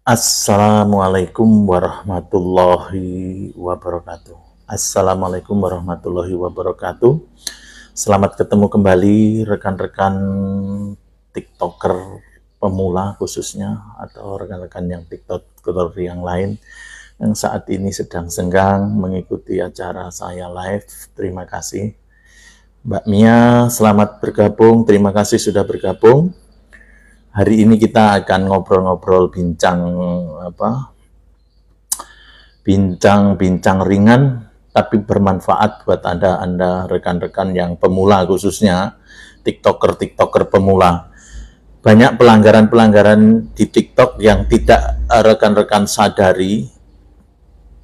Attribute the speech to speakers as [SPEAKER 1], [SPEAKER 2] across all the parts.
[SPEAKER 1] Assalamualaikum warahmatullahi wabarakatuh. Assalamualaikum warahmatullahi wabarakatuh. Selamat ketemu kembali rekan-rekan TikToker pemula khususnya atau rekan-rekan yang TikToker yang lain yang saat ini sedang senggang mengikuti acara saya live. Terima kasih. Mbak Mia, selamat bergabung. Terima kasih sudah bergabung. Hari ini kita akan ngobrol-ngobrol bincang apa? Bincang-bincang ringan tapi bermanfaat buat Anda Anda rekan-rekan yang pemula khususnya TikToker-TikToker pemula. Banyak pelanggaran-pelanggaran di TikTok yang tidak rekan-rekan sadari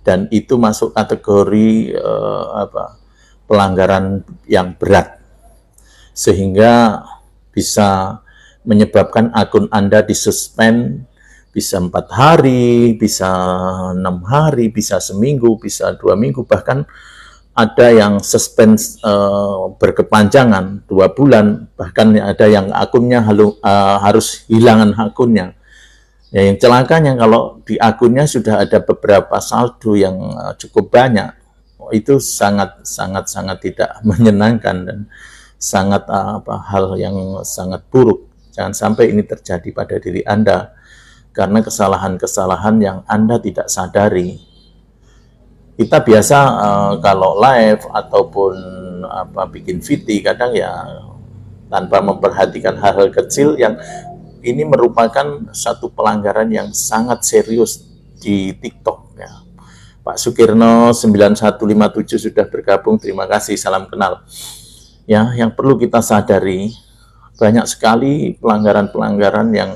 [SPEAKER 1] dan itu masuk kategori uh, apa? pelanggaran yang berat sehingga bisa menyebabkan akun Anda disuspend bisa empat hari, bisa enam hari, bisa seminggu, bisa dua minggu, bahkan ada yang suspend uh, berkepanjangan dua bulan, bahkan ada yang akunnya halu, uh, harus hilangan akunnya. Ya, yang celakanya kalau di akunnya sudah ada beberapa saldo yang uh, cukup banyak, itu sangat sangat sangat tidak menyenangkan dan sangat apa hal yang sangat buruk. Jangan sampai ini terjadi pada diri Anda karena kesalahan-kesalahan yang Anda tidak sadari. Kita biasa uh, kalau live ataupun apa bikin VT kadang ya tanpa memperhatikan hal-hal kecil yang ini merupakan satu pelanggaran yang sangat serius di TikTok ya. Pak Sukirno 9157 sudah bergabung. Terima kasih, salam kenal. Ya, yang perlu kita sadari banyak sekali pelanggaran-pelanggaran yang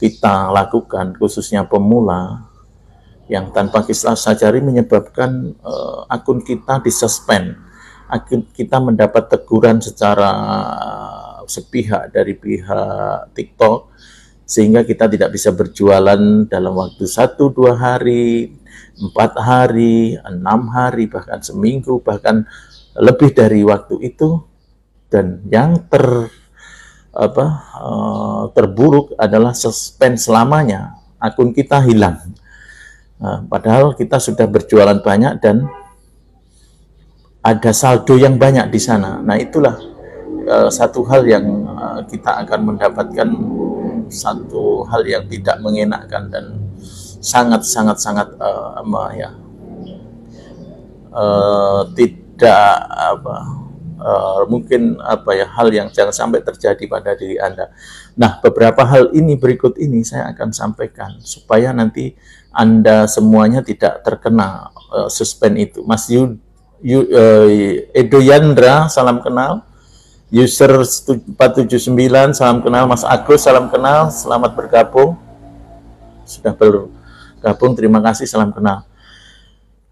[SPEAKER 1] kita lakukan khususnya pemula yang tanpa kita sadari menyebabkan uh, akun kita disuspend. Akun kita mendapat teguran secara sepihak dari pihak TikTok sehingga kita tidak bisa berjualan dalam waktu satu dua hari empat hari, enam hari, bahkan seminggu, bahkan lebih dari waktu itu. Dan yang ter apa uh, terburuk adalah suspend selamanya, akun kita hilang. Nah, padahal kita sudah berjualan banyak dan ada saldo yang banyak di sana. Nah itulah uh, satu hal yang uh, kita akan mendapatkan satu hal yang tidak mengenakkan dan sangat sangat sangat uh, ya uh, tidak apa uh, mungkin apa ya hal yang jangan sampai terjadi pada diri anda. Nah beberapa hal ini berikut ini saya akan sampaikan supaya nanti anda semuanya tidak terkena uh, suspend itu. Mas Yu, Yu uh, Edo Yandra salam kenal. User 479 salam kenal Mas Agus salam kenal selamat bergabung sudah ber gabung. Terima kasih, salam kenal.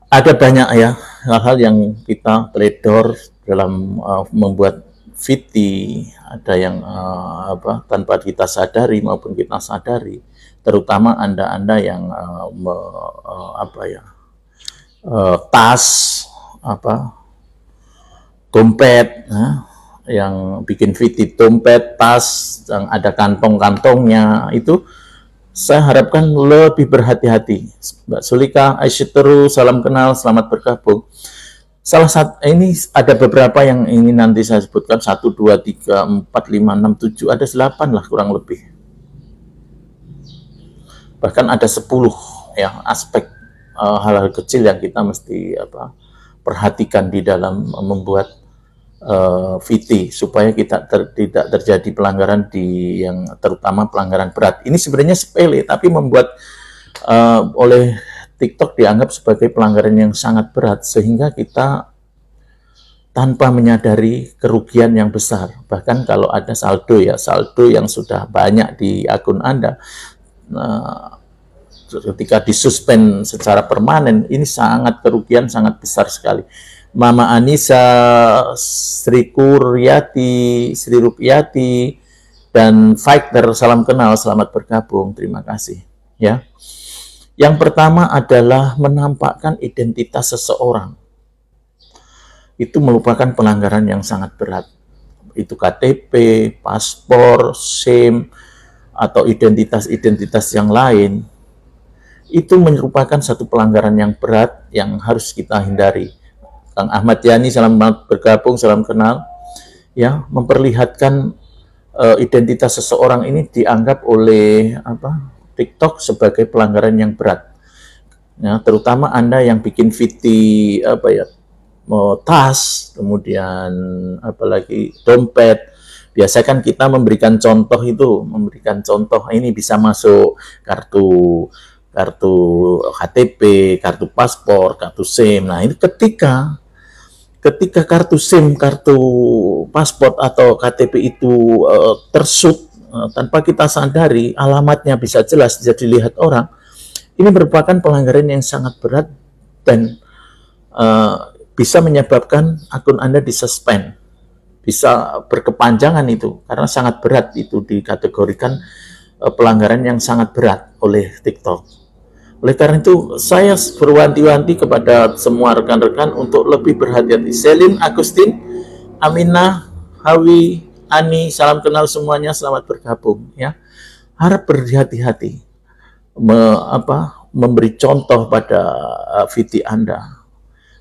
[SPEAKER 1] Ada banyak ya hal-hal yang kita teledor dalam uh, membuat VT, ada yang uh, apa tanpa kita sadari maupun kita sadari, terutama anda-anda yang uh, me, uh, apa ya uh, tas apa dompet uh, yang bikin VT dompet tas yang ada kantong-kantongnya itu saya harapkan lebih berhati-hati. Mbak Sulika, Aisyah salam kenal, selamat bergabung. Salah satu ini ada beberapa yang ini nanti saya sebutkan 1 2 3 4 5 6 7 ada 8 lah kurang lebih. Bahkan ada 10 ya aspek eh, hal-hal uh, kecil yang kita mesti apa perhatikan di dalam membuat uh, eh, VT supaya kita ter, tidak terjadi pelanggaran di yang terutama pelanggaran berat. Ini sebenarnya sepele tapi membuat uh, oleh TikTok dianggap sebagai pelanggaran yang sangat berat sehingga kita tanpa menyadari kerugian yang besar. Bahkan kalau ada saldo ya, saldo yang sudah banyak di akun Anda, nah, ketika disuspend secara permanen, ini sangat kerugian sangat besar sekali. Mama Anissa, Sri Kuryati, Sri Rupiati, dan Fighter, salam kenal, selamat bergabung, terima kasih. Ya, Yang pertama adalah menampakkan identitas seseorang. Itu merupakan pelanggaran yang sangat berat. Itu KTP, paspor, SIM, atau identitas-identitas yang lain. itu merupakan satu pelanggaran yang berat yang harus kita hindari. Kang Ahmad Yani, salam bergabung, salam kenal. Ya, memperlihatkan uh, identitas seseorang ini dianggap oleh apa TikTok sebagai pelanggaran yang berat. Ya, terutama Anda yang bikin VT apa ya, mau tas, kemudian apalagi dompet. Biasa kan kita memberikan contoh itu, memberikan contoh ini bisa masuk kartu kartu KTP, kartu paspor, kartu SIM. Nah, ini ketika ketika kartu SIM, kartu paspor atau KTP itu uh, tersut tanpa kita sadari, alamatnya bisa jelas bisa dilihat orang. Ini merupakan pelanggaran yang sangat berat dan uh, bisa menyebabkan akun Anda disuspend. Bisa berkepanjangan itu karena sangat berat itu dikategorikan pelanggaran yang sangat berat oleh TikTok. Oleh karena itu, saya berwanti-wanti kepada semua rekan-rekan untuk lebih berhati-hati. Selin, Agustin, Aminah, Hawi, Ani, salam kenal semuanya, selamat bergabung. Ya, harap berhati-hati, Me, memberi contoh pada uh, VT Anda.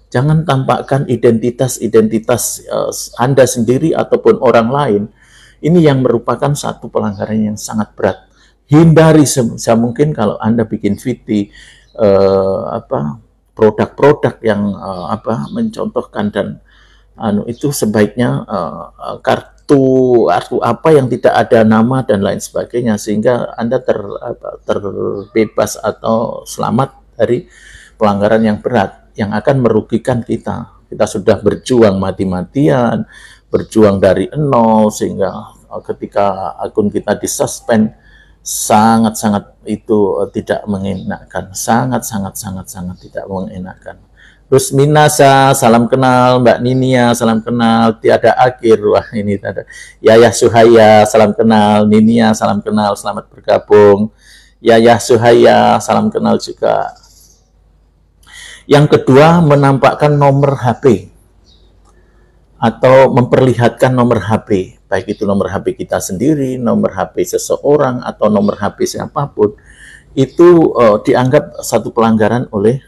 [SPEAKER 1] Jangan tampakkan identitas-identitas uh, Anda sendiri ataupun orang lain. Ini yang merupakan satu pelanggaran yang sangat berat hindari sebisa mungkin kalau Anda bikin VT uh, eh, apa produk-produk yang uh, apa mencontohkan dan anu itu sebaiknya uh, kartu kartu apa yang tidak ada nama dan lain sebagainya sehingga Anda ter, terbebas atau selamat dari pelanggaran yang berat yang akan merugikan kita. Kita sudah berjuang mati-matian, berjuang dari nol sehingga ketika akun kita disuspend sangat-sangat itu eh, tidak mengenakan, sangat-sangat-sangat-sangat tidak mengenakan. Terus Minasa, salam kenal, Mbak Ninia, salam kenal, tiada akhir, wah ini ada. Yayah Suhaya, salam kenal, Ninia, salam kenal, selamat bergabung. Yayah Suhaya, salam kenal juga. Yang kedua, menampakkan nomor HP atau memperlihatkan nomor HP baik itu nomor HP kita sendiri, nomor HP seseorang, atau nomor HP siapa pun, itu uh, dianggap satu pelanggaran oleh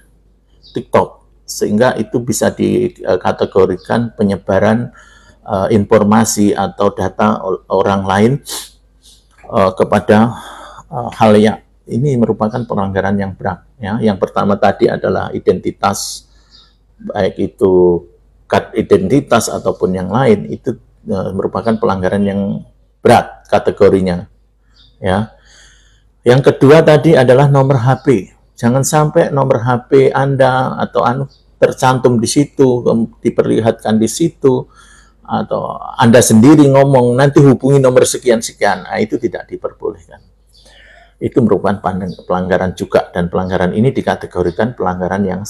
[SPEAKER 1] TikTok, sehingga itu bisa dikategorikan penyebaran uh, informasi atau data orang lain uh, kepada uh, hal yang ini merupakan pelanggaran yang berat. Ya. Yang pertama tadi adalah identitas, baik itu kad identitas ataupun yang lain, itu E, merupakan pelanggaran yang berat kategorinya. Ya. Yang kedua tadi adalah nomor HP. Jangan sampai nomor HP Anda atau anu tercantum di situ, diperlihatkan di situ, atau Anda sendiri ngomong nanti hubungi nomor sekian-sekian. Nah, itu tidak diperbolehkan. Itu merupakan pelanggaran juga dan pelanggaran ini dikategorikan pelanggaran yang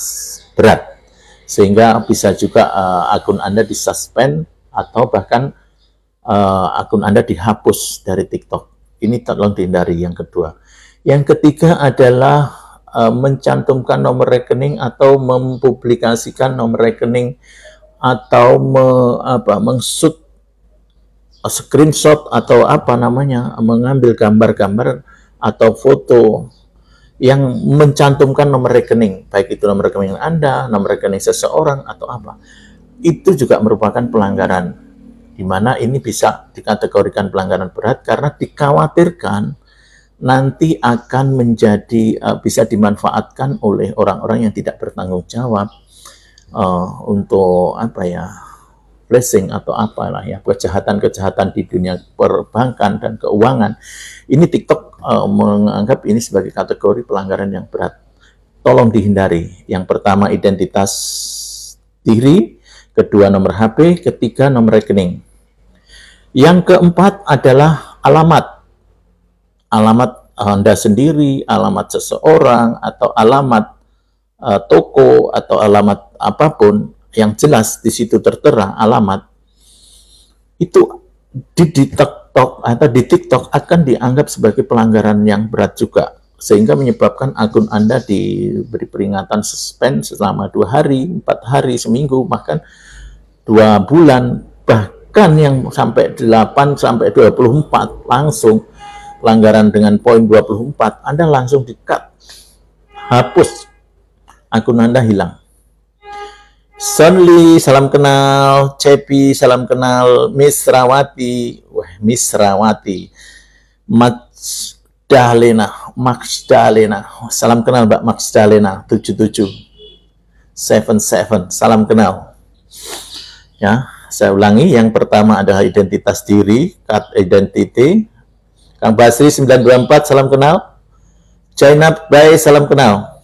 [SPEAKER 1] berat. Sehingga bisa juga uh, akun Anda disuspend atau bahkan uh, akun Anda dihapus dari TikTok. Ini tolong dihindari yang kedua. Yang ketiga adalah uh, mencantumkan nomor rekening atau mempublikasikan nomor rekening atau me, apa mengsut uh, screenshot atau apa namanya mengambil gambar-gambar atau foto yang mencantumkan nomor rekening, baik itu nomor rekening Anda, nomor rekening seseorang atau apa. Itu juga merupakan pelanggaran di mana ini bisa dikategorikan pelanggaran berat karena dikhawatirkan nanti akan menjadi uh, bisa dimanfaatkan oleh orang-orang yang tidak bertanggung jawab uh, untuk apa ya blessing atau apalah ya kejahatan-kejahatan di dunia perbankan dan keuangan. Ini TikTok uh, menganggap ini sebagai kategori pelanggaran yang berat. Tolong dihindari. Yang pertama identitas diri. Kedua nomor HP, ketiga nomor rekening. Yang keempat adalah alamat. Alamat Anda sendiri, alamat seseorang, atau alamat uh, toko, atau alamat apa pun yang jelas di situ tertera alamat, itu di, di TikTok atau di TikTok akan dianggap sebagai pelanggaran yang berat juga sehingga menyebabkan akun Anda diberi peringatan suspend selama dua hari, empat hari, seminggu, bahkan dua bulan, bahkan yang sampai 8 sampai 24 langsung pelanggaran dengan poin 24, Anda langsung di-cut. hapus akun Anda hilang. Sonli, salam kenal. Cepi, salam kenal. Miss Rawati, wah Miss Rawati. Max Dalena, Max Dalena. Salam kenal Mbak Max Dalena, 77. 77, salam kenal. Ya, saya ulangi, yang pertama adalah identitas diri, card identity. Kang Basri 924, salam kenal. Jainab Bay, salam kenal.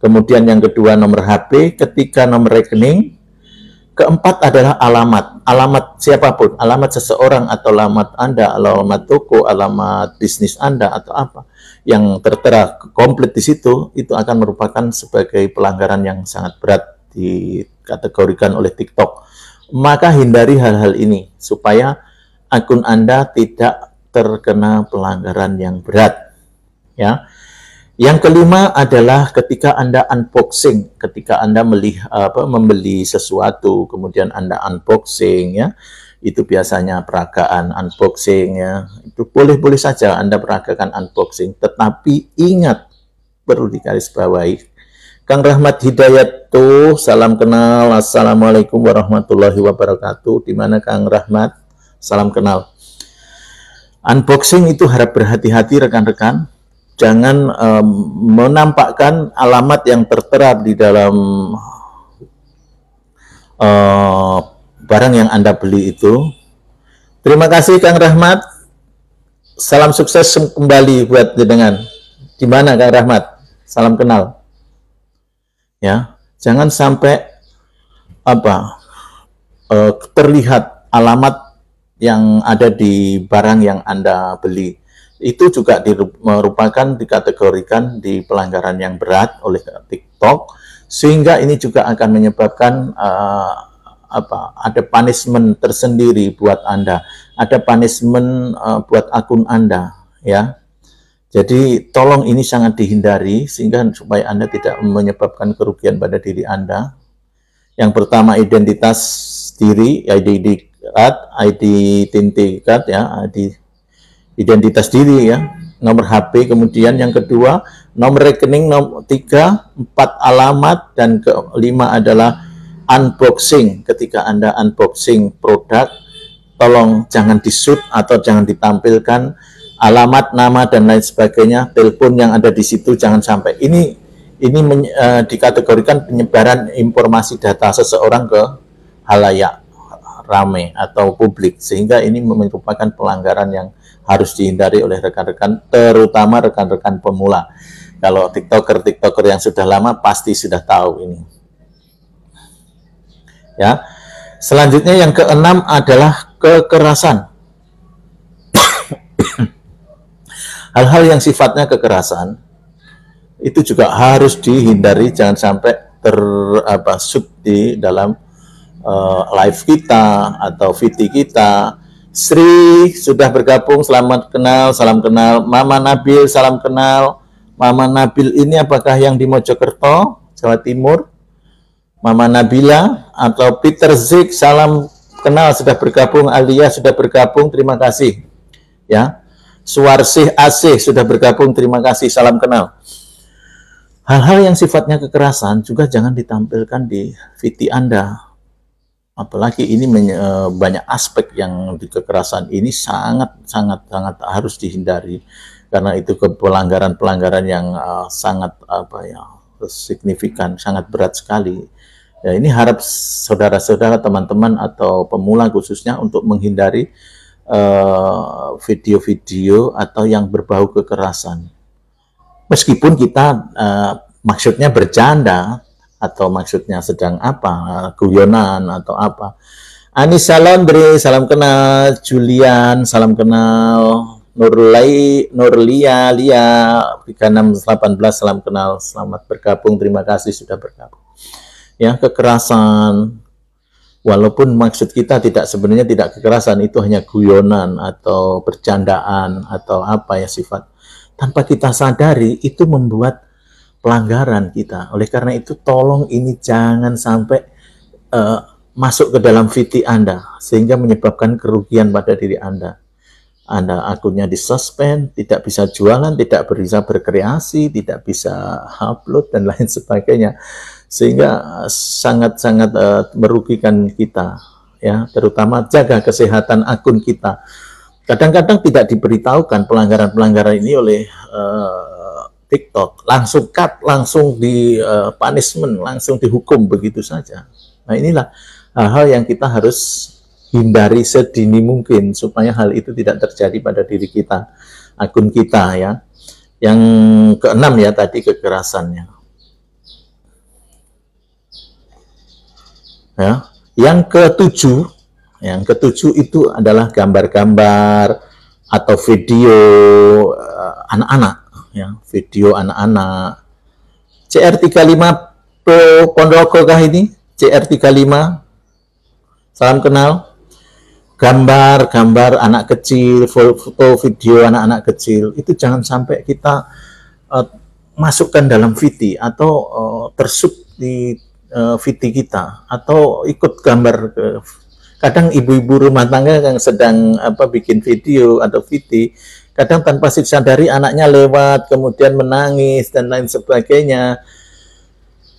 [SPEAKER 1] Kemudian yang kedua nomor HP, ketiga nomor rekening, keempat adalah alamat. Alamat siapa pun, alamat seseorang atau alamat Anda, alamat toko, alamat bisnis Anda atau apa yang tertera komplit di situ itu akan merupakan sebagai pelanggaran yang sangat berat dikategorikan oleh TikTok. Maka hindari hal-hal ini supaya akun Anda tidak terkena pelanggaran yang berat. Ya. Yang kelima adalah ketika Anda unboxing, ketika Anda melih, apa, membeli sesuatu, kemudian Anda unboxing ya, itu biasanya peragaan unboxing ya, itu boleh-boleh saja Anda peragakan unboxing, tetapi ingat perlu digarisbawahi. Kang Rahmat Hidayat tuh, salam kenal, Assalamualaikum warahmatullahi wabarakatuh. Di mana Kang Rahmat? Salam kenal. Unboxing itu harap berhati-hati rekan-rekan jangan um, menampakkan alamat yang tertera di dalam uh, barang yang Anda beli itu. Terima kasih Kang Rahmat. Salam sukses kembali buat jenengan. Di mana Kang Rahmat? Salam kenal. Ya, jangan sampai apa uh, terlihat alamat yang ada di barang yang Anda beli. Itu juga merupakan dikategorikan di pelanggaran yang berat oleh TikTok sehingga ini juga akan menyebabkan uh, apa ada punishment tersendiri buat Anda. Ada punishment uh, buat akun Anda ya. Jadi tolong ini sangat dihindari sehingga supaya Anda tidak menyebabkan kerugian pada diri Anda. Yang pertama identitas diri ID card ID tinti card ya ID identitas diri ya, nomor HP, kemudian yang kedua nomor rekening, nomor tiga, empat alamat, dan kelima adalah unboxing. Ketika Anda unboxing produk, tolong jangan disut atau jangan ditampilkan alamat, nama, dan lain sebagainya, telepon yang ada di situ jangan sampai. Ini ini men, uh, dikategorikan penyebaran informasi data seseorang ke halayak rame atau publik sehingga ini merupakan pelanggaran yang harus dihindari oleh rekan-rekan, terutama rekan-rekan pemula. Kalau TikToker-TikToker yang sudah lama pasti sudah tahu ini. Ya. Selanjutnya yang keenam adalah kekerasan. Hal-hal yang sifatnya kekerasan itu juga harus dihindari jangan sampai terabasuk di dalam uh, live kita atau VT kita Sri sudah bergabung, selamat kenal, salam kenal. Mama Nabil, salam kenal. Mama Nabil ini apakah yang di Mojokerto, Jawa Timur? Mama Nabila atau Peter Zik, salam kenal sudah bergabung. Alia sudah bergabung, terima kasih. Ya, Suarsih Asih sudah bergabung, terima kasih, salam kenal. Hal-hal yang sifatnya kekerasan juga jangan ditampilkan di VT Anda apalagi ini eh, banyak aspek yang di kekerasan ini sangat sangat sangat harus dihindari. Karena itu ke pelanggaran-pelanggaran yang uh, sangat apa ya signifikan sangat berat sekali. Ya ini harap saudara-saudara teman-teman atau pemula khususnya untuk menghindari eh, video-video uh, atau yang berbau kekerasan. Meskipun kita uh, maksudnya bercanda atau maksudnya sedang apa? Guyonan atau apa? Anis salam beri salam kenal Julian salam kenal Nurlai Nurlia Lia 3618 salam kenal selamat bergabung terima kasih sudah bergabung. Ya kekerasan walaupun maksud kita tidak sebenarnya tidak kekerasan itu hanya guyonan atau bercandaan atau apa ya sifat. Tanpa kita sadari itu membuat pelanggaran kita. Oleh karena itu tolong ini jangan sampai uh, masuk ke dalam VT Anda sehingga menyebabkan kerugian pada diri Anda. anda akunnya disuspend, tidak bisa jualan, tidak bisa berkreasi, tidak bisa upload dan lain sebagainya, sehingga sangat-sangat uh, merugikan kita, ya, terutama jaga kesehatan akun kita. Kadang-kadang tidak diberitahukan pelanggaran-pelanggaran ini oleh uh, TikTok, langsung cut, langsung di uh, punishment, langsung dihukum begitu saja. Nah inilah hal-hal yang kita harus hindari sedini mungkin supaya hal itu tidak terjadi pada diri kita, akun kita ya. Yang keenam ya tadi kekerasannya. Ya, yang ketujuh, yang ketujuh itu adalah gambar-gambar atau video eh, anak-anak uh, ya, video anak-anak. CR35 Pro Pondoko kah ini? CR35 Salam kenal gambar-gambar anak kecil, foto video anak-anak kecil itu jangan sampai kita uh, masukkan dalam VT atau uh, tersup di uh, VT kita atau ikut gambar uh, kadang ibu-ibu rumah tangga yang sedang apa bikin video atau VT kadang tanpa sadari anaknya lewat kemudian menangis dan lain sebagainya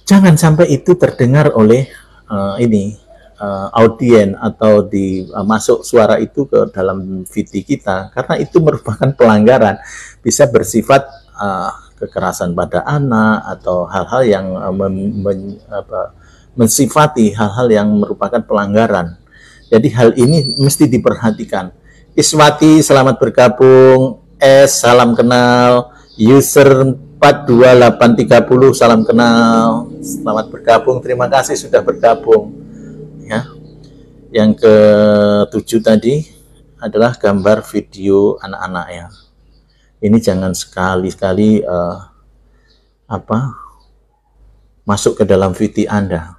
[SPEAKER 1] jangan sampai itu terdengar oleh uh, ini uh, audien atau di uh, masuk suara itu ke dalam VT kita karena itu merupakan pelanggaran bisa bersifat uh, kekerasan pada anak atau hal-hal yang uh, men, men, apa, mensifati hal-hal yang merupakan pelanggaran. Jadi hal ini mesti diperhatikan. Iswati selamat bergabung, S salam kenal, user 42830 salam kenal. Selamat bergabung, terima kasih sudah bergabung ya. Yang ketujuh tadi adalah gambar video anak-anak ya. Ini jangan sekali-kali uh, apa masuk ke dalam VT Anda.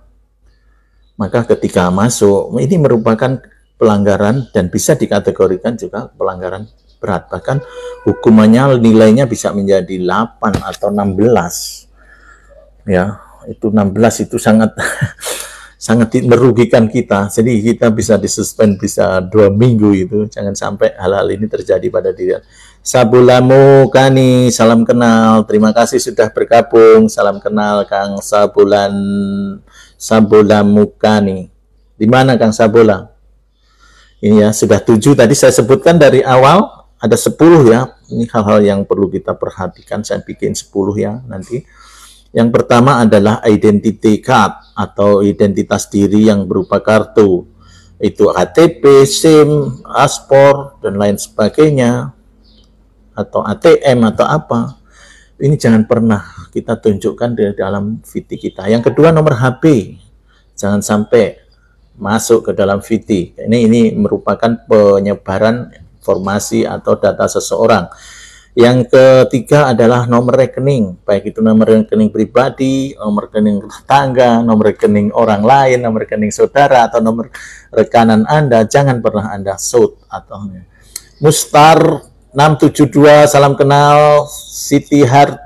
[SPEAKER 1] Maka ketika masuk, ini merupakan pelanggaran dan bisa dikategorikan juga pelanggaran berat. Bahkan hukumannya nilainya bisa menjadi 8 atau 16. Ya, itu 16 itu sangat sangat merugikan kita. Jadi kita bisa disuspend bisa dua minggu itu. Jangan sampai hal-hal ini terjadi pada diri. Sabulamu Kani, salam kenal. Terima kasih sudah bergabung. Salam kenal Kang Sabulan Sabulamu Kani. Di mana Kang Sabula? Ini ya sudah tujuh tadi saya sebutkan dari awal ada sepuluh ya. Ini hal-hal yang perlu kita perhatikan. Saya bikin sepuluh ya nanti. Yang pertama adalah identity card atau identitas diri yang berupa kartu. Itu KTP, SIM, paspor, dan lain sebagainya. Atau ATM atau apa. Ini jangan pernah kita tunjukkan di dalam VT kita. Yang kedua nomor HP. Jangan sampai masuk ke dalam VT. Ini ini merupakan penyebaran informasi atau data seseorang yang ketiga adalah nomor rekening, baik itu nomor rekening pribadi, nomor rekening tangga, nomor rekening orang lain, nomor rekening saudara, atau nomor rekanan Anda. Jangan pernah Anda shoot atau Mustar 672, salam kenal. Siti Har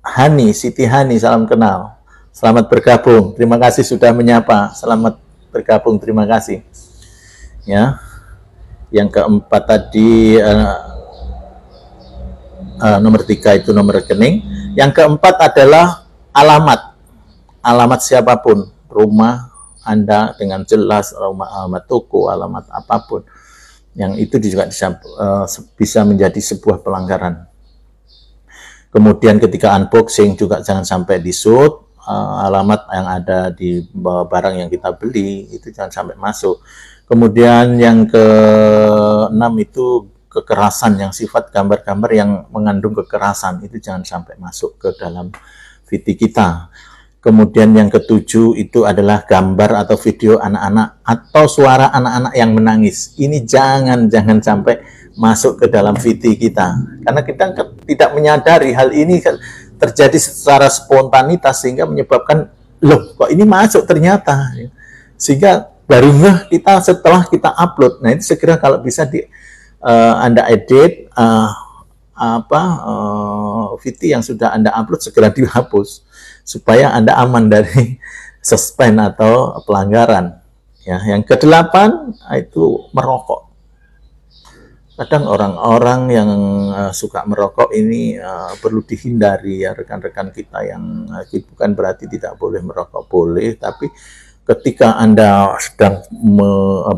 [SPEAKER 1] Hani, Siti Hani, salam kenal. Selamat bergabung. Terima kasih sudah menyapa. Selamat bergabung. Terima kasih. Ya. Yang keempat tadi uh, uh, nomor tiga itu nomor rekening. Yang keempat adalah alamat, alamat siapa pun, rumah Anda dengan jelas, rumah alamat toko, alamat apa pun. Yang itu juga bisa, uh, bisa menjadi sebuah pelanggaran. Kemudian ketika unboxing juga jangan sampai di shoot, uh, alamat yang ada di barang yang kita beli itu jangan sampai masuk. Kemudian yang keenam itu kekerasan yang sifat gambar-gambar yang mengandung kekerasan itu jangan sampai masuk ke dalam VT kita. Kemudian yang ketujuh itu adalah gambar atau video anak-anak atau suara anak-anak yang menangis. Ini jangan jangan sampai masuk ke dalam VT kita. Karena kita tidak menyadari hal ini terjadi secara spontanitas sehingga menyebabkan loh kok ini masuk ternyata. Sehingga baru kita setelah kita upload. Nah, itu segera kalau bisa di uh, Anda edit uh, apa uh, VT yang sudah Anda upload segera dihapus supaya Anda aman dari suspend atau pelanggaran. Ya, yang kedelapan itu merokok. Kadang orang-orang yang uh, suka merokok ini uh, perlu dihindari ya rekan-rekan kita yang uh, bukan berarti tidak boleh merokok. Boleh tapi ketika anda sedang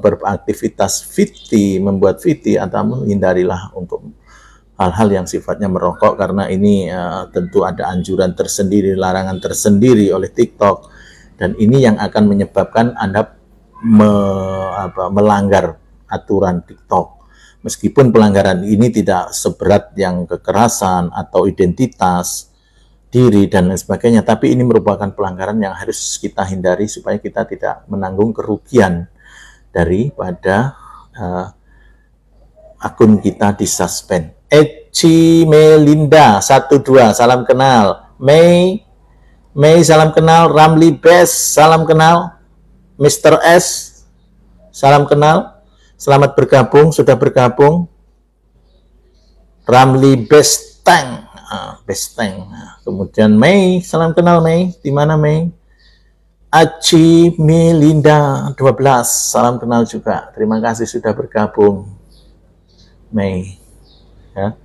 [SPEAKER 1] beraktivitas fiti membuat fiti atau hindarilah untuk hal-hal yang sifatnya merokok karena ini uh, tentu ada anjuran tersendiri larangan tersendiri oleh TikTok. Dan ini yang akan menyebabkan anda me, apa, melanggar aturan TikTok Meskipun pelanggaran ini tidak seberat yang kekerasan atau identitas diri dan lain sebagainya, tapi ini merupakan pelanggaran yang harus kita hindari supaya kita tidak menanggung kerugian daripada uh, akun kita disuspend. Eci Melinda 12 salam kenal. Mei Mei salam kenal. Ramli Best salam kenal. Mr. S salam kenal. Selamat bergabung, sudah bergabung. Ramli Besteng, ah, Besteng. Nah, kemudian Mei, salam kenal Mei. Di mana Mei? Aci Melinda 12, salam kenal juga. Terima kasih sudah bergabung. Mei. Ya.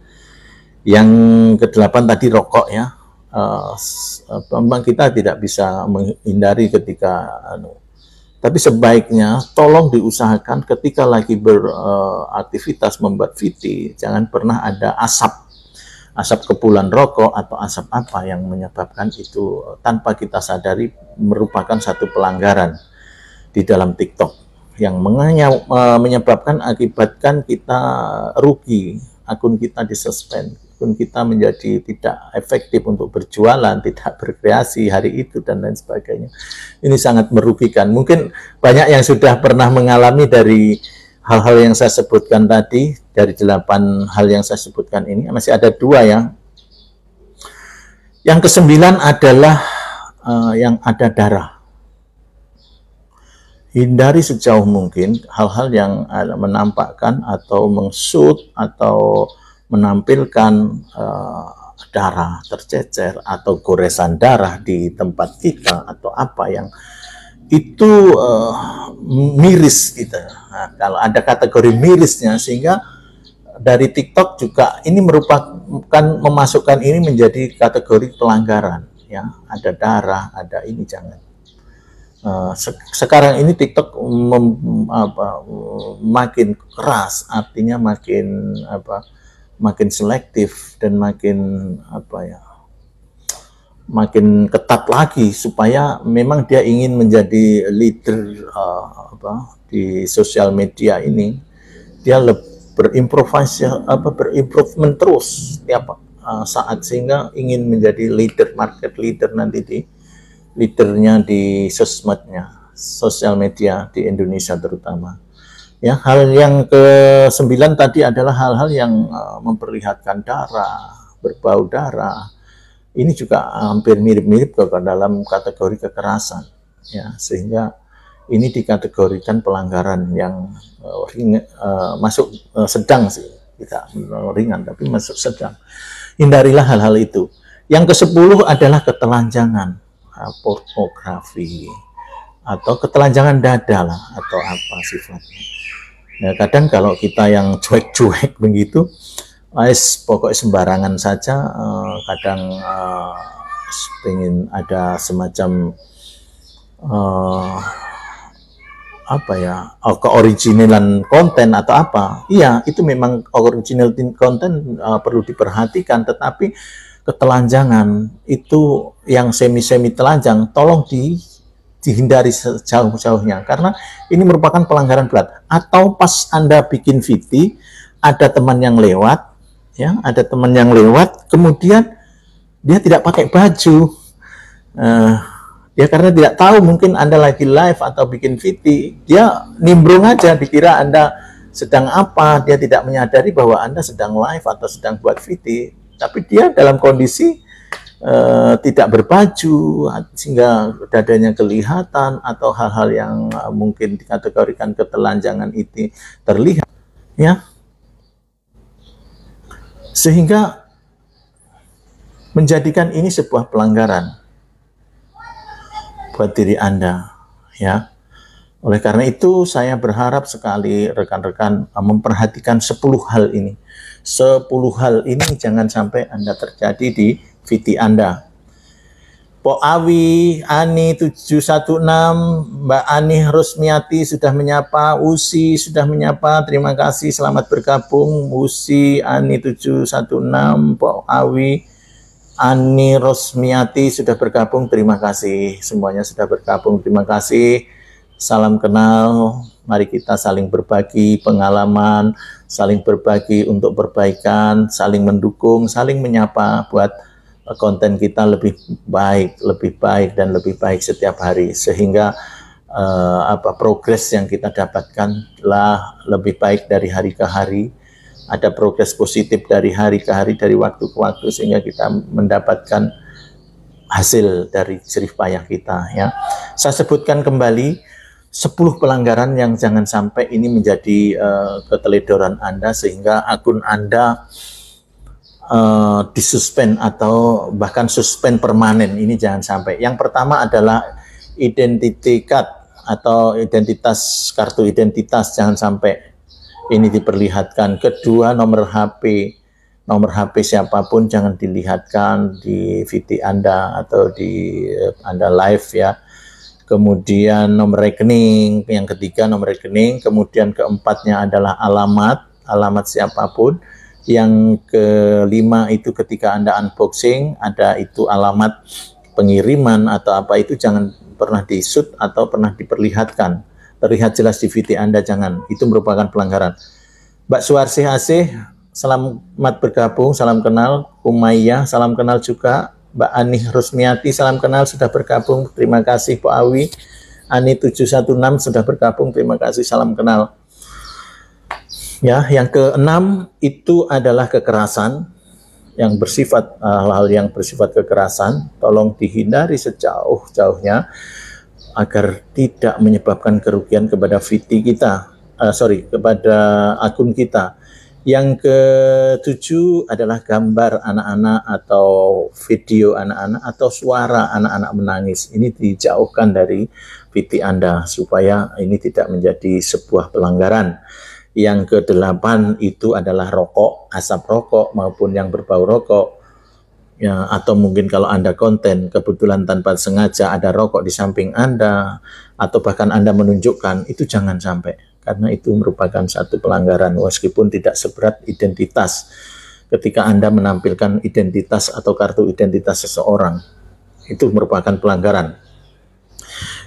[SPEAKER 1] Yang kedelapan tadi rokok ya. Uh, kita tidak bisa menghindari ketika anu, tapi sebaiknya tolong diusahakan ketika lagi beraktivitas uh, membuat VT, jangan pernah ada asap, asap kepulan rokok atau asap apa yang menyebabkan itu tanpa kita sadari merupakan satu pelanggaran di dalam TikTok yang menyebabkan akibatkan kita rugi, akun kita disuspend pun kita menjadi tidak efektif untuk berjualan, tidak berkreasi hari itu dan lain sebagainya. Ini sangat merugikan. Mungkin banyak yang sudah pernah mengalami dari hal-hal yang saya sebutkan tadi, dari delapan hal yang saya sebutkan ini, masih ada dua ya. Yang kesembilan adalah uh, yang ada darah. Hindari sejauh mungkin hal-hal yang menampakkan atau mengsut atau menampilkan uh, darah tercecer atau goresan darah di tempat kita atau apa yang itu uh, miris gitu. Nah, kalau ada kategori mirisnya sehingga dari TikTok juga ini merupakan memasukkan ini menjadi kategori pelanggaran ya ada darah ada ini jangan uh, sekarang ini TikTok mem, apa, makin keras artinya makin apa makin selektif dan makin apa ya makin ketat lagi supaya memang dia ingin menjadi leader uh, apa di sosial media ini. Dia berimprovisasi apa berimprovement terus tiap uh, saat sehingga ingin menjadi leader market leader nanti di leadernya di sosmednya sosial media di Indonesia terutama Ya, hal yang ke sembilan tadi adalah hal-hal yang uh, memperlihatkan darah, berbau darah. Ini juga hampir mirip-mirip ke dalam kategori kekerasan, ya, sehingga ini dikategorikan pelanggaran yang uh, ring, uh, masuk uh, sedang sih, tidak ringan tapi masuk sedang. Hindarilah hal-hal itu. Yang ke sepuluh adalah ketelanjangan, pornografi atau ketelanjangan dada lah atau apa sifatnya Ya, kadang kalau kita yang cuek-cuek begitu, es pokoknya sembarangan saja, uh, kadang uh, pengen ada semacam uh, apa ya oh, keoriginalan konten atau apa. Iya itu memang original konten uh, perlu diperhatikan. Tetapi ketelanjangan itu yang semi semi telanjang tolong di dihindari sejauh-jauhnya. Karena ini merupakan pelanggaran berat. Atau pas Anda bikin VT ada teman yang lewat ya ada teman yang lewat kemudian dia tidak pakai baju. Uh, ya karena tidak tahu mungkin Anda lagi live atau bikin VT dia nimbrung aja dikira Anda sedang apa. Dia tidak menyadari bahwa Anda sedang live atau sedang buat VT tapi dia dalam kondisi uh, tidak berbaju sehingga dadanya kelihatan atau hal-hal yang uh, mungkin dikategorikan ketelanjangan itu terlihat ya sehingga menjadikan ini sebuah pelanggaran buat diri Anda ya Oleh karena itu saya berharap sekali rekan-rekan memperhatikan 10 hal ini. 10 hal ini jangan sampai Anda terjadi di VT Anda. Pok Awi, Ani 716, Mbak Ani Rusmiati sudah menyapa, Usi sudah menyapa, terima kasih, selamat bergabung, Usi, Ani 716, Pok Awi, Ani Rosmiati sudah bergabung, terima kasih, semuanya sudah bergabung, terima kasih, salam kenal, mari kita saling berbagi pengalaman, saling berbagi untuk perbaikan, saling mendukung, saling menyapa buat konten kita lebih baik, lebih baik dan lebih baik setiap hari sehingga uh, apa progres yang kita dapatkan lah lebih baik dari hari ke hari. Ada progres positif dari hari ke hari, dari waktu ke waktu sehingga kita mendapatkan hasil dari jerih payah kita ya. Saya sebutkan kembali 10 pelanggaran yang jangan sampai ini menjadi uh, keteledoran Anda sehingga akun Anda uh, disuspend atau bahkan suspend permanen ini jangan sampai. Yang pertama adalah identity card atau identitas kartu identitas jangan sampai ini diperlihatkan. Kedua nomor HP nomor HP siapa pun jangan dilihatkan di VT Anda atau di uh, Anda live ya. Kemudian nomor rekening, yang ketiga nomor rekening, kemudian keempatnya adalah alamat, alamat siapa pun yang kelima itu ketika Anda unboxing, ada itu alamat pengiriman atau apa itu jangan pernah disut atau pernah diperlihatkan. Terlihat jelas di VT Anda, jangan. Itu merupakan pelanggaran. Mbak Suarsih Asih, selamat bergabung, salam kenal. Umayyah, salam kenal juga. Mbak Ani Rusmiati, salam kenal, sudah bergabung. Terima kasih Pak Awi. Ani 716 sudah bergabung, terima kasih, salam kenal. Ya, yang keenam itu adalah kekerasan yang bersifat eh, hal-hal yang bersifat kekerasan, tolong dihindari sejauh-jauhnya agar tidak menyebabkan kerugian kepada VT kita, uh, sorry, kepada akun kita. Yang ketujuh adalah gambar anak-anak atau video anak-anak atau suara anak-anak menangis. Ini dijauhkan dari VT Anda supaya ini tidak menjadi sebuah pelanggaran. Yang kedelapan itu adalah rokok, asap rokok maupun yang berbau rokok. Ya, atau mungkin kalau Anda konten kebetulan tanpa sengaja ada rokok di samping Anda atau bahkan Anda menunjukkan itu jangan sampai karena itu merupakan satu pelanggaran meskipun tidak seberat identitas ketika Anda menampilkan identitas atau kartu identitas seseorang itu merupakan pelanggaran.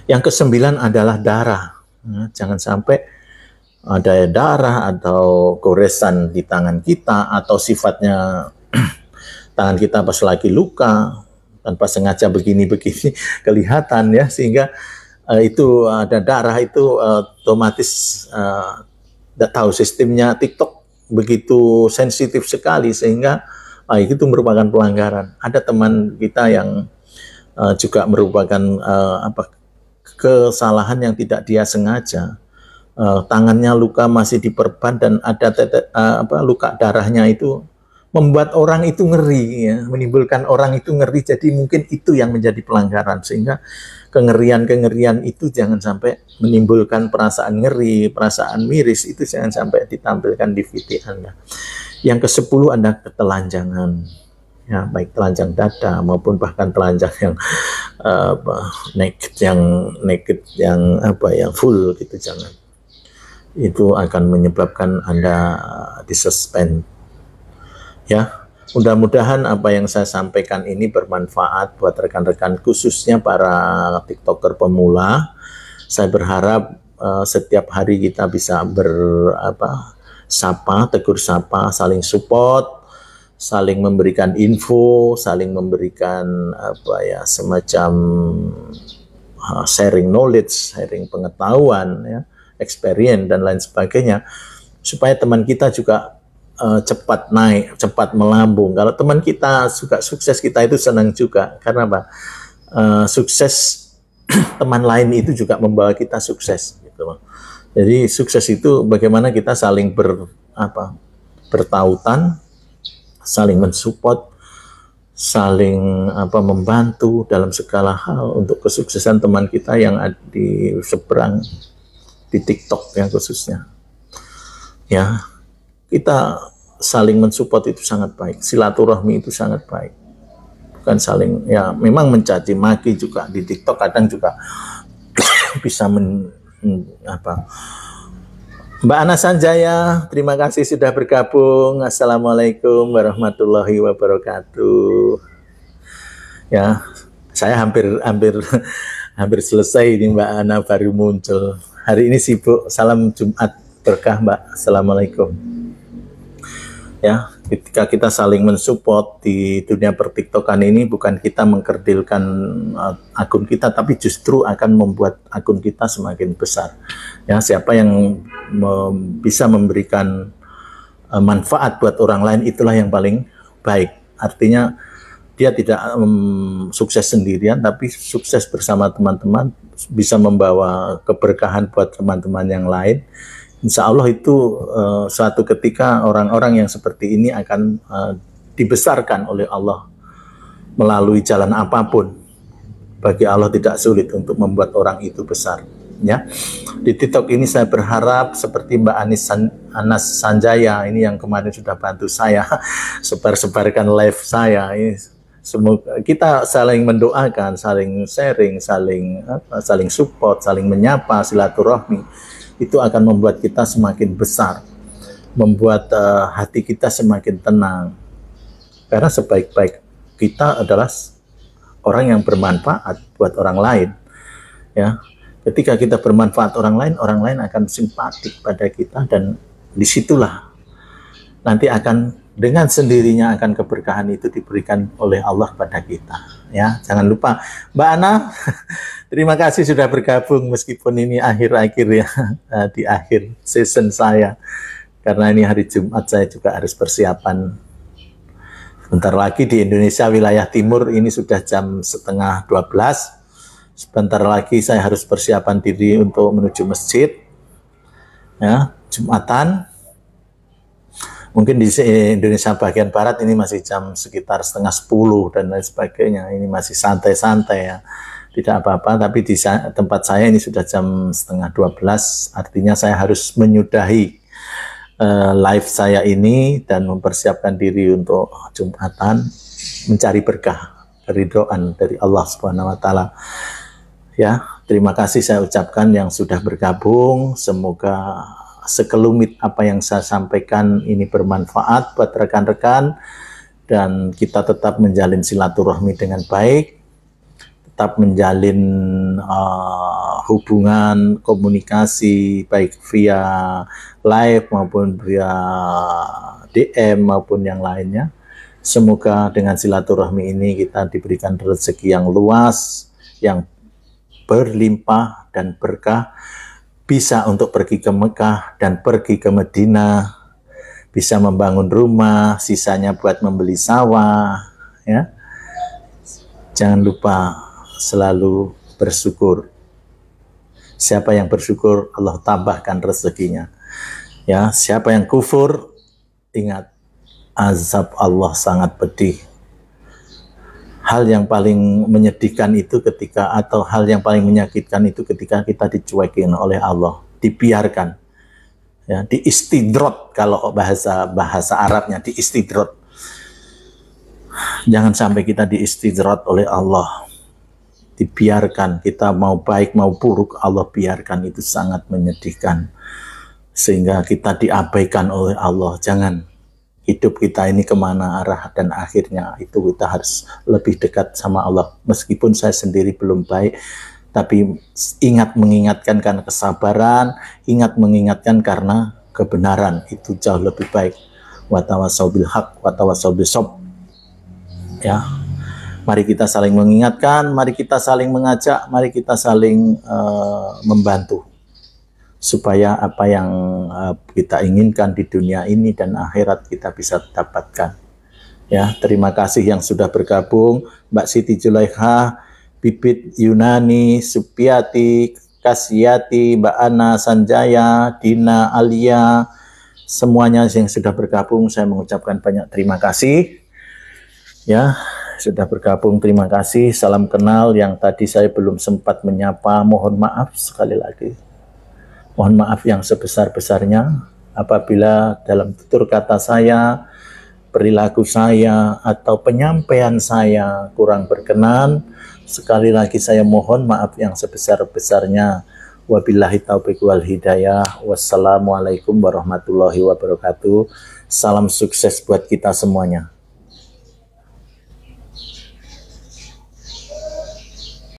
[SPEAKER 1] Yang kesembilan adalah darah. Nah, jangan sampai ada darah atau goresan di tangan kita atau sifatnya tangan kita pas lagi luka tanpa sengaja begini-begini kelihatan ya sehingga uh, itu ada darah itu uh, otomatis uh, tahu sistemnya TikTok begitu sensitif sekali sehingga uh, itu merupakan pelanggaran. Ada teman kita yang uh, juga merupakan uh, apa kesalahan yang tidak dia sengaja uh, tangannya luka masih diperban dan ada tete, uh, apa luka darahnya itu membuat orang itu ngeri ya, menimbulkan orang itu ngeri. Jadi mungkin itu yang menjadi pelanggaran sehingga kengerian-kengerian itu jangan sampai menimbulkan perasaan ngeri, perasaan miris itu jangan sampai ditampilkan di VT Anda. Yang ke-10 Anda ketelanjangan. Ya baik telanjang dada maupun bahkan telanjang yang uh, naked yang naked yang apa yang full gitu jangan itu akan menyebabkan Anda disuspend. Ya, mudah-mudahan apa yang saya sampaikan ini bermanfaat buat rekan-rekan khususnya para TikToker pemula. Saya berharap uh, setiap hari kita bisa ber apa sapa, tegur sapa, saling support, saling memberikan info, saling memberikan apa ya semacam uh, sharing knowledge, sharing pengetahuan ya experience dan lain sebagainya supaya teman kita juga uh, cepat naik, cepat melambung. Kalau teman kita suka sukses, kita itu senang juga karena apa? Uh, sukses teman lain itu juga membawa kita sukses gitu Jadi sukses itu bagaimana kita saling ber apa? bertautan, saling mensupport, saling apa membantu dalam segala hal untuk kesuksesan teman kita yang di seberang di TikTok yang khususnya. Ya, kita saling mensupport itu sangat baik, silaturahmi itu sangat baik. Bukan saling ya memang mencaci maki juga di TikTok kadang juga bisa men, apa Mbak Ana Sanjaya, terima kasih sudah bergabung. Assalamualaikum warahmatullahi wabarakatuh. Ya, saya hampir hampir hampir selesai ini Mbak Ana baru muncul. Hari ini sibuk. Salam Jumat berkah Mbak. Assalamualaikum. Ya, ketika kita saling mensupport di dunia pertiktokan ini bukan kita mengkerdilkan uh, akun kita tapi justru akan membuat akun kita semakin besar. Ya, siapa yang mem bisa memberikan uh, manfaat buat orang lain itulah yang paling baik. Artinya dia tidak um, sukses sendirian tapi sukses bersama teman-teman bisa membawa keberkahan buat teman-teman yang lain Insya Allah itu uh, suatu ketika orang-orang yang seperti ini akan uh, dibesarkan oleh Allah melalui jalan apa pun. Bagi Allah tidak sulit untuk membuat orang itu besar. Ya, di TikTok ini saya berharap seperti Mbak Anis San, Anas Sanjaya ini yang kemarin sudah bantu saya sebar-sebarkan live saya. Ini semoga kita saling mendoakan, saling sharing, saling apa, saling support, saling menyapa, silaturahmi itu akan membuat kita semakin besar, membuat uh, hati kita semakin tenang. Karena sebaik-baik kita adalah orang yang bermanfaat buat orang lain. Ya, ketika kita bermanfaat orang lain, orang lain akan simpatik pada kita dan di situlah nanti akan dengan sendirinya akan keberkahan itu diberikan oleh Allah pada kita. Ya, jangan lupa Mbak Ana, terima kasih sudah bergabung meskipun ini akhir-akhir ya eh, di akhir season saya. Karena ini hari Jumat saya juga harus persiapan. Sebentar lagi di Indonesia wilayah timur ini sudah jam setengah 12. Sebentar lagi saya harus persiapan diri untuk menuju masjid. Ya, Jumatan mungkin di Indonesia bagian barat ini masih jam sekitar setengah sepuluh dan lain sebagainya. Ini masih santai-santai ya. Tidak apa-apa tapi di tempat saya ini sudah jam setengah dua belas. Artinya saya harus menyudahi uh, live saya ini dan mempersiapkan diri untuk Jumatan mencari berkah keridoan dari Allah Subhanahu wa taala. Ya terima kasih saya ucapkan yang sudah bergabung. Semoga sekelumit apa yang saya sampaikan ini bermanfaat buat rekan-rekan dan kita tetap menjalin silaturahmi dengan baik, tetap menjalin uh, hubungan komunikasi baik via live maupun via DM maupun yang lainnya. Semoga dengan silaturahmi ini kita diberikan rezeki yang luas, yang berlimpah dan berkah bisa untuk pergi ke Mekah dan pergi ke Medina, bisa membangun rumah, sisanya buat membeli sawah, ya. Jangan lupa selalu bersyukur. Siapa yang bersyukur, Allah tambahkan rezekinya. Ya, siapa yang kufur, ingat azab Allah sangat pedih hal yang paling menyedihkan itu ketika atau hal yang paling menyakitkan itu ketika kita dicuekin oleh Allah, dibiarkan. Ya, diistidrot kalau bahasa bahasa Arabnya diistidrot. Jangan sampai kita diistidrot oleh Allah. Dibiarkan kita mau baik mau buruk Allah biarkan itu sangat menyedihkan. Sehingga kita diabaikan oleh Allah. Jangan hidup kita ini ke mana arah dan akhirnya itu kita harus lebih dekat sama Allah. Meskipun saya sendiri belum baik tapi ingat mengingatkan karena kesabaran ingat mengingatkan karena kebenaran. Itu jauh lebih baik. Watawasau bil watawasau sob ya. Mari kita saling mengingatkan mari kita saling mengajak mari kita saling uh, membantu supaya apa yang uh, kita inginkan di dunia ini dan akhirat kita bisa dapatkan. Ya, terima kasih yang sudah bergabung, Mbak Siti Julaiha, Bibit Yunani, Supiati, Kasyati, Mbak Ana Sanjaya, Dina Alia, semuanya yang sudah bergabung saya mengucapkan banyak terima kasih. Ya, sudah bergabung terima kasih. Salam kenal yang tadi saya belum sempat menyapa, mohon maaf sekali lagi. Mohon maaf yang sebesar-besarnya apabila dalam tutur kata saya, perilaku saya, atau penyampaian saya kurang berkenan. Sekali lagi saya mohon maaf yang sebesar-besarnya. Wabillahi taufiq wal hidayah. Wassalamualaikum warahmatullahi wabarakatuh. Salam sukses buat kita semuanya.